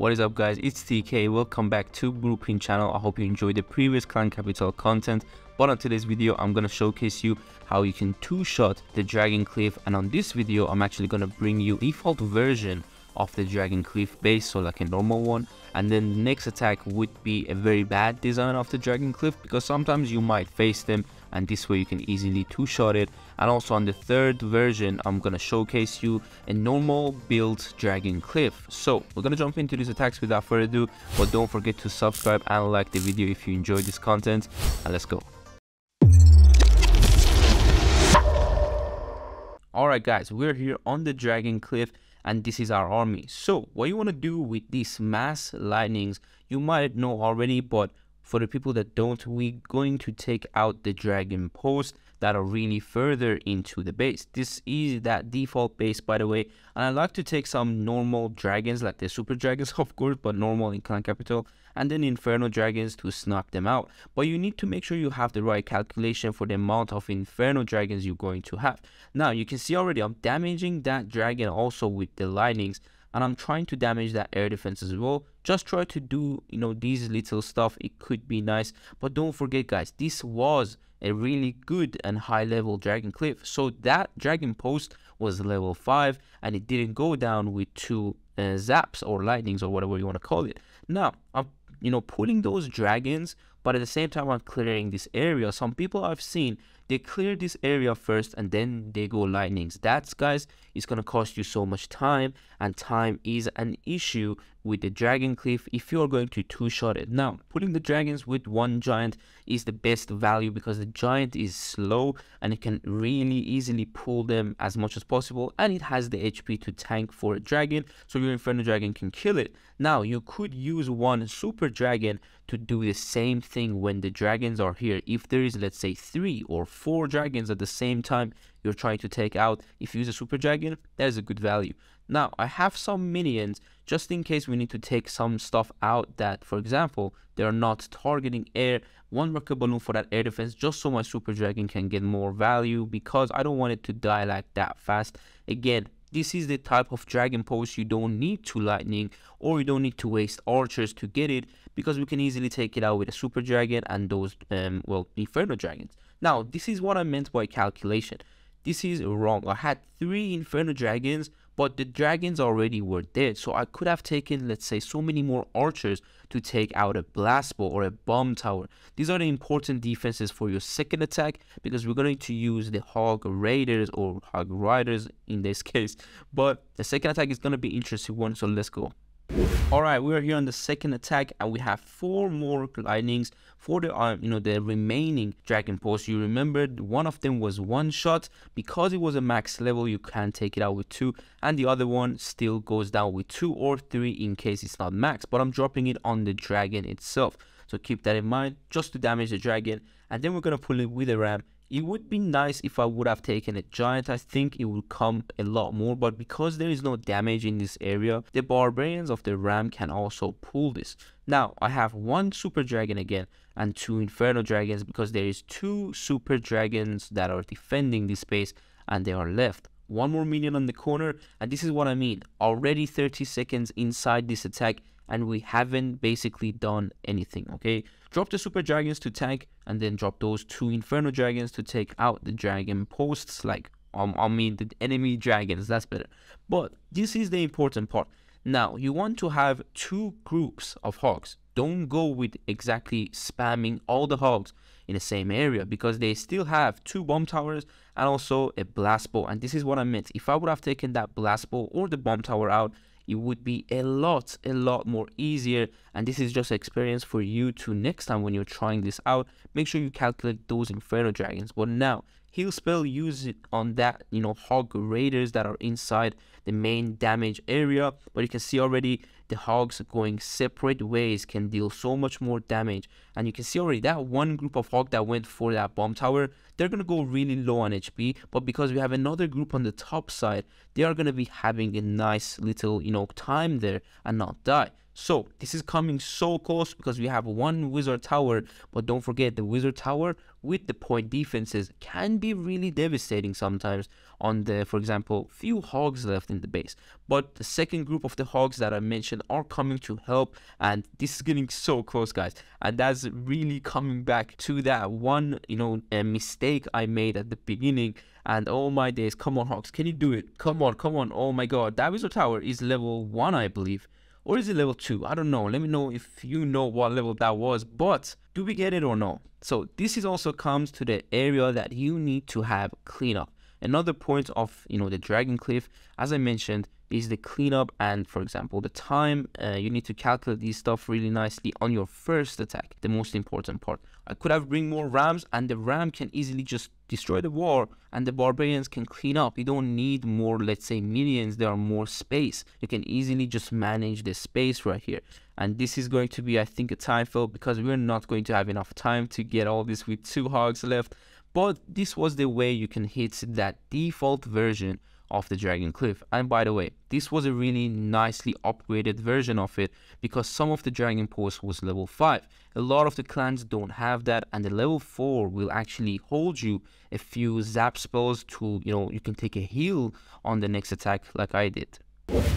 What is up guys, it's TK, welcome back to Blueprint channel. I hope you enjoyed the previous Clan Capital content. But on today's video, I'm to showcase you how you can two-shot the Dragon Cliff. And on this video, I'm actually to bring you default version of the Dragon Cliff base, so like a normal one. And then the next attack would be a very bad design of the Dragon Cliff because sometimes you might face them and this way you can easily two-shot it. And also on the third version i'm gonna showcase you a normal build dragon cliff. So we're gonna jump into these attacks without further ado but don't forget to subscribe and like the video if you enjoyed this content and let's go. Alright guys we're here on the dragon cliff and this is our army. So what you want to do with these mass lightnings you might know already but for the people that don't, we're going to take out the dragon post that are really further into the base. This is that default base, by the way. And I like to take some normal dragons, like the super dragons, of course, but normal in Clan Capital, and then Inferno dragons to snuff them out. But you need to make sure you have the right calculation for the amount of Inferno dragons you're going to have. Now, you can see already I'm damaging that dragon also with the lightnings and I'm trying to damage that air defense as well. Just try to do, you know, these little stuff. It could be nice. But don't forget, guys, this was a really good and high level Dragon Cliff. So that Dragon Post was level 5 and it didn't go down with two uh, zaps or lightnings or whatever you want to call it. Now, I'm, you know, pulling those dragons, but at the same time, I'm clearing this area. Some people I've seen, they clear this area first and then they go lightnings. That's guys is going to cost you so much time and time is an issue with the dragon cliff if you're going to two shot it. Now putting the dragons with one giant is the best value because the giant is slow and it can really easily pull them as much as possible and it has the hp to tank for a dragon so your inferno dragon can kill it. Now you could use one super dragon to do the same thing when the dragons are here. If there is let's say three or four dragons at the same time you're trying to take out. If you use a super dragon, that is a good value. Now, I have some minions just in case we need to take some stuff out that, for example, they're not targeting air. One rocket balloon for that air defense just so my super dragon can get more value because I don't want it to die like that fast. Again, this is the type of dragon post you don't need to lightning or you don't need to waste archers to get it because we can easily take it out with a super dragon and those um well inferno dragons now this is what i meant by calculation. This is wrong. I had three inferno dragons but the dragons already were dead so i could have taken let's say so many more archers to take out a blast bow or a bomb tower. These are the important defenses for your second attack because we're going to use the hog raiders or hog riders in this case. But the second attack is going to be interesting one so let's go all right we're here on the second attack and we have four more lightnings for the uh, you know the remaining dragon post you remembered one of them was one shot. Because it was a max level you can take it out with two and the other one still goes down with two or three in case it's not max but i'm dropping it on the dragon itself. So keep that in mind just to damage the dragon and then we're to pull it with a ram it would be nice if I would have taken a giant. I think it would come a lot more, but because there is no damage in this area, the barbarians of the ram can also pull this. Now, I have one super dragon again and two inferno dragons because there is two super dragons that are defending this space and they are left one more minion on the corner and this is what I mean already 30 seconds inside this attack and we haven't basically done anything okay? Drop the super dragons to tank and then drop those two inferno dragons to take out the dragon posts like um, I mean the enemy dragons that's better. But this is the important part. Now you want to have two groups of hogs. Don't go with exactly spamming all the hogs in the same area because they still have two bomb towers and also a blast bow and this is what I meant. If I would have taken that blast bow or the bomb tower out it would be a lot a lot more easier. And this is just experience for you to next time when you're trying this out make sure you calculate those inferno dragons. But now heal spell use it on that you know hog raiders that are inside the main damage area but you can see already the hogs going separate ways can deal so much more damage. And you can see already that one group of hog that went for that bomb tower they're going to go really low on hp but because we have another group on the top side they are going to be having a nice little you know time there and not die. So this is coming so close because we have one wizard tower, but don't forget the wizard tower with the point defenses can be really devastating sometimes on the, for example, few hogs left in the base. But the second group of the hogs that I mentioned are coming to help, and this is getting so close, guys. And that's really coming back to that one, you know, mistake I made at the beginning. And oh my days, come on, hogs, can you do it? Come on, come on. Oh my god, that wizard tower is level one, I believe or is it level 2? I don't know. Let me know if you know what level that was. But do we get it or no? So this is also comes to the area that you need to have cleanup. Another point of you know the Dragon Cliff, as I mentioned, is the cleanup and for example the time uh, you need to calculate these stuff really nicely on your first attack the most important part i could have bring more rams and the ram can easily just destroy the war and the barbarians can clean up. You don't need more let's say minions there are more space. You can easily just manage the space right here. And this is going to be i think a time fill because we're not going to have enough time to get all this with two hogs left. But this was the way you can hit that default version of the Dragon Cliff. And by the way, this was a really nicely upgraded version of it because some of the Dragon Post was level 5. A lot of the clans don't have that and the level 4 will actually hold you a few zap spells to, you know, you can take a heal on the next attack like I did.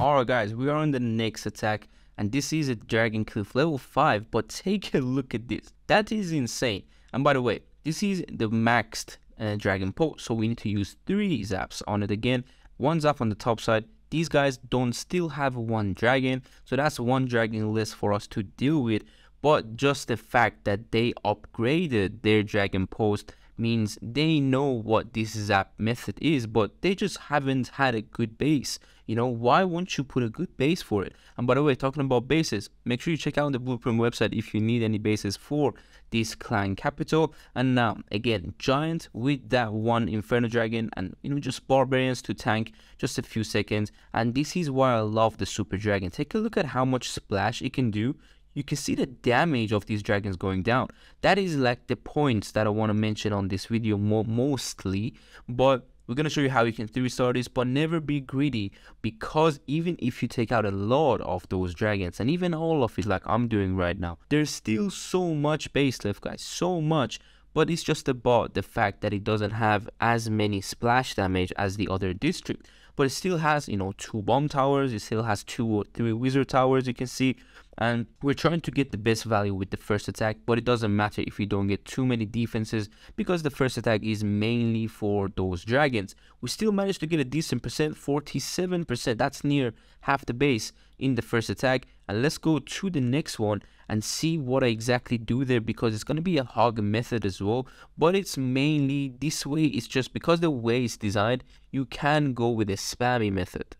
Alright guys, we are on the next attack and this is a Dragon Cliff level 5 but take a look at this. That is insane. And by the way, this is the maxed uh, Dragon Post. So we need to use three zaps on it again. One zap on the top side. These guys don't still have one dragon. So that's one dragon list for us to deal with. But just the fact that they upgraded their Dragon Post means they know what this zap method is, but they just haven't had a good base. You know, why won't you put a good base for it? And by the way, talking about bases, make sure you check out the Blueprint website if you need any bases for this clan capital. And now, again, Giant with that one Inferno Dragon and, you know, just Barbarians to tank just a few seconds. And this is why I love the Super Dragon. Take a look at how much splash it can do you can see the damage of these dragons going down. That is like the points that I want to mention on this video more mostly, but we're going to show you how you can 3 star this, but never be greedy because even if you take out a lot of those dragons and even all of it like I'm doing right now, there's still so much base left guys, so much but it's just about the fact that it doesn't have as many splash damage as the other district but it still has you know two bomb towers it still has two or three wizard towers you can see and we're trying to get the best value with the first attack but it doesn't matter if you don't get too many defenses because the first attack is mainly for those dragons. We still managed to get a decent percent 47 percent. That's near half the base in the first attack. And let's go to the next one and see what I exactly do there because it's going to be a hog method as well. But it's mainly this way. It's just because the way it's designed you can go with a spammy method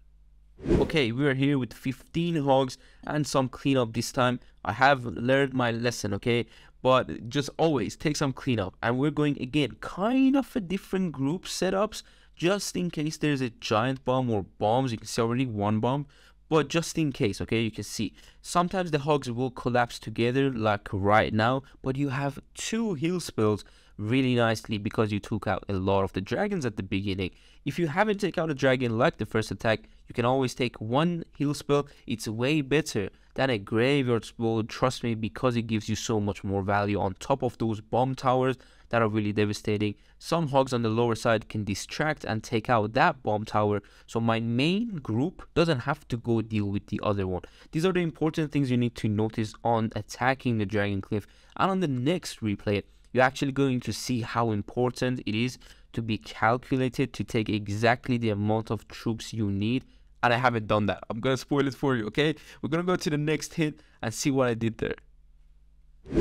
Okay, we are here with 15 hogs and some cleanup this time. I have learned my lesson, okay? But just always take some cleanup. And we're going again, kind of a different group setups, just in case there's a giant bomb or bombs. You can see already one bomb. But just in case, okay, you can see sometimes the hogs will collapse together like right now, but you have two heal spells really nicely because you took out a lot of the dragons at the beginning. If you haven't taken out a dragon like the first attack, you can always take one heal spell. It's way better than a graveyard spell, trust me, because it gives you so much more value on top of those bomb towers that are really devastating. Some hogs on the lower side can distract and take out that bomb tower. So my main group doesn't have to go deal with the other one. These are the important things you need to notice on attacking the Dragon Cliff. And on the next replay, you're actually going to see how important it is to be calculated to take exactly the amount of troops you need and I haven't done that. I'm gonna spoil it for you, okay? We're gonna go to the next hit and see what I did there.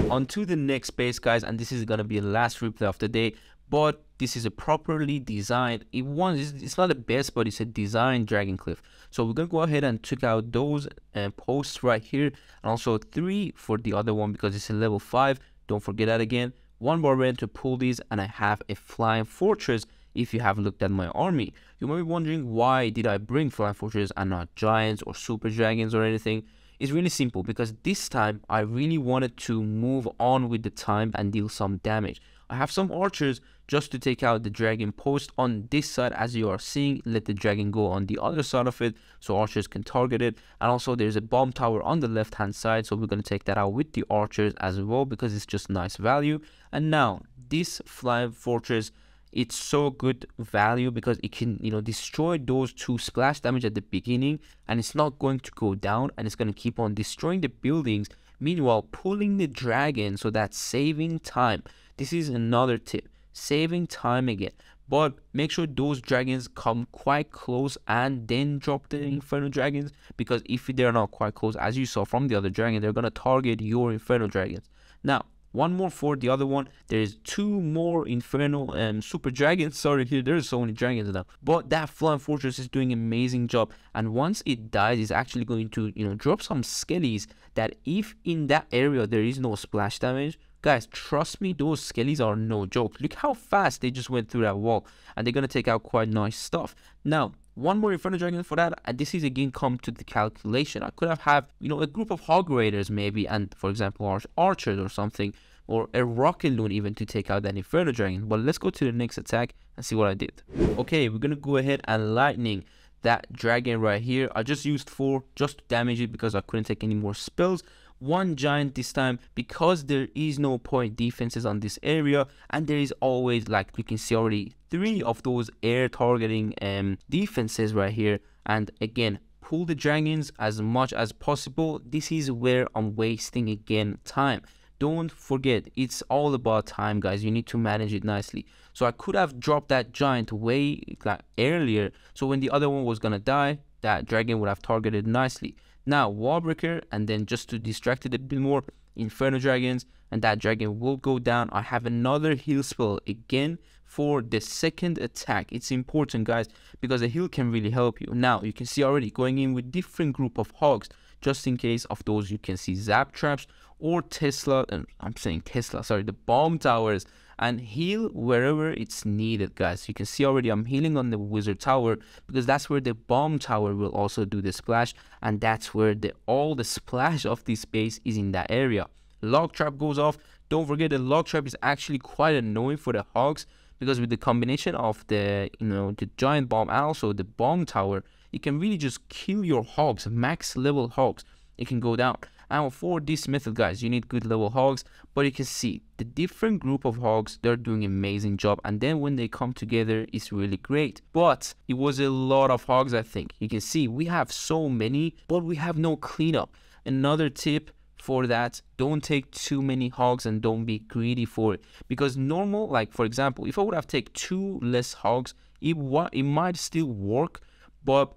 On to the next base, guys, and this is gonna be the last replay of the day. But this is a properly designed. It wants. It's not the best, but it's a designed Dragon Cliff. So we're gonna go ahead and check out those uh, posts right here, and also three for the other one because it's a level five. Don't forget that again one more barbarian to pull these and I have a flying fortress if you haven't looked at my army. You might be wondering why did I bring flying fortress and not giants or super dragons or anything. It's really simple because this time I really wanted to move on with the time and deal some damage. I have some archers just to take out the dragon post on this side. As you are seeing let the dragon go on the other side of it so archers can target it. And also there's a bomb tower on the left hand side so we're going to take that out with the archers as well because it's just nice value. And now this flying fortress it's so good value because it can you know destroy those two splash damage at the beginning and it's not going to go down and it's going to keep on destroying the buildings meanwhile pulling the dragon. So that's saving time. This is another tip saving time again. But make sure those dragons come quite close and then drop the inferno dragons because if they're not quite close as you saw from the other dragon they're going to target your inferno dragons. Now one more for the other one. There's two more Inferno and um, super dragons. Sorry here there's so many dragons now but that flying fortress is doing amazing job and once it dies it's actually going to you know drop some skellies that if in that area there is no splash damage Guys, trust me, those skellies are no joke. Look how fast they just went through that wall. And they're going to take out quite nice stuff. Now, one more Inferno Dragon for that. And this is again come to the calculation. I could have had, you know, a group of Hog Raiders maybe. And for example, Arch Archers or something. Or a Rocket Loon even to take out that Inferno Dragon. But let's go to the next attack and see what I did. Okay, we're to go ahead and Lightning that dragon right here. I just used four just to damage it because I couldn't take any more spells one giant this time because there is no point defenses on this area and there is always like you can see already three of those air targeting um defenses right here. And again pull the dragons as much as possible. This is where i'm wasting again time. Don't forget it's all about time guys. You need to manage it nicely. So i could have dropped that giant way like earlier. So when the other one was gonna die that dragon would have targeted nicely now, Wallbreaker, and then just to distract it a bit more, Inferno Dragons, and that dragon will go down. I have another heal spell again for the second attack. It's important, guys, because a heal can really help you. Now, you can see already going in with different group of hogs, just in case of those you can see Zap Traps or Tesla, and I'm saying Tesla, sorry, the bomb towers and heal wherever it's needed guys. You can see already i'm healing on the wizard tower because that's where the bomb tower will also do the splash and that's where the all the splash of this base is in that area. Log trap goes off. Don't forget the log trap is actually quite annoying for the hogs because with the combination of the you know the giant bomb and also the bomb tower it can really just kill your hogs max level hogs. It can go down and for this method guys you need good level hogs. But you can see the different group of hogs they're doing amazing job. And then when they come together it's really great. But it was a lot of hogs i think. You can see we have so many but we have no cleanup. Another tip for that don't take too many hogs and don't be greedy for it. Because normal like for example if i would have take two less hogs it it might still work. But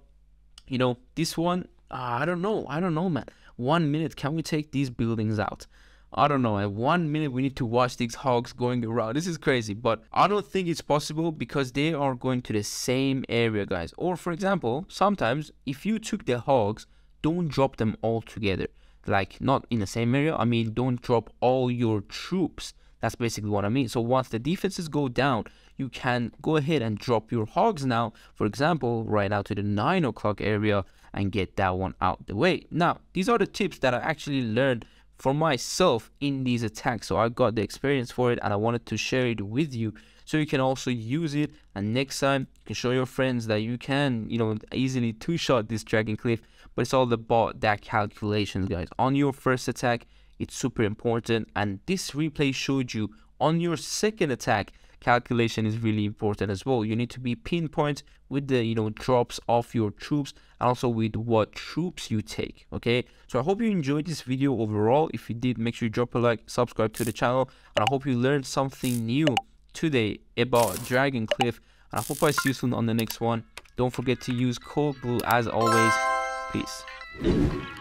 you know this one uh, i don't know. I don't know man one minute, can we take these buildings out? I don't know. At one minute, we need to watch these hogs going around. This is crazy, but I don't think it's possible because they are going to the same area, guys. Or, for example, sometimes if you took the hogs, don't drop them all together. Like, not in the same area. I mean, don't drop all your troops. That's basically what I mean. So once the defenses go down, you can go ahead and drop your hogs now, for example, right now to the 9 o'clock area and get that one out the way. Now, these are the tips that I actually learned for myself in these attacks. So I got the experience for it and I wanted to share it with you so you can also use it and next time you can show your friends that you can, you know, easily two-shot this Dragon Cliff. But it's all about that calculation, guys. On your first attack, it's super important and this replay showed you on your second attack calculation is really important as well. You need to be pinpoint with the you know drops of your troops and also with what troops you take. Okay, so I hope you enjoyed this video overall. If you did, make sure you drop a like, subscribe to the channel, and I hope you learned something new today about Dragon Cliff. And I hope I see you soon on the next one. Don't forget to use code blue as always. Peace.